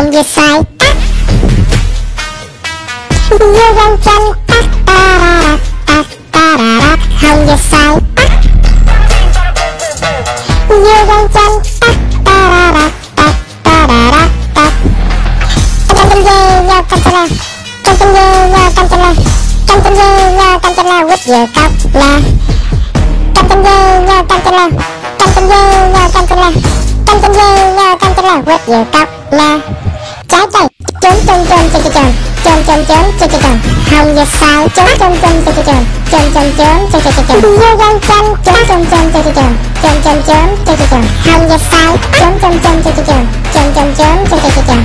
from your side. You. You will get Continue, with your cup with your cup. trái cây chốn chôm chôm chôm chôm chôm chôm chôm chôm chôm hồng và sao chốn chôm chôm chôm chôm chôm chôm chôm chôm chôm vô gan chôm chôm chôm chôm chôm chôm chôm chôm chôm chôm chôm hồng và sao chốn chôm chôm chôm chôm chôm chôm chôm chôm chôm chôm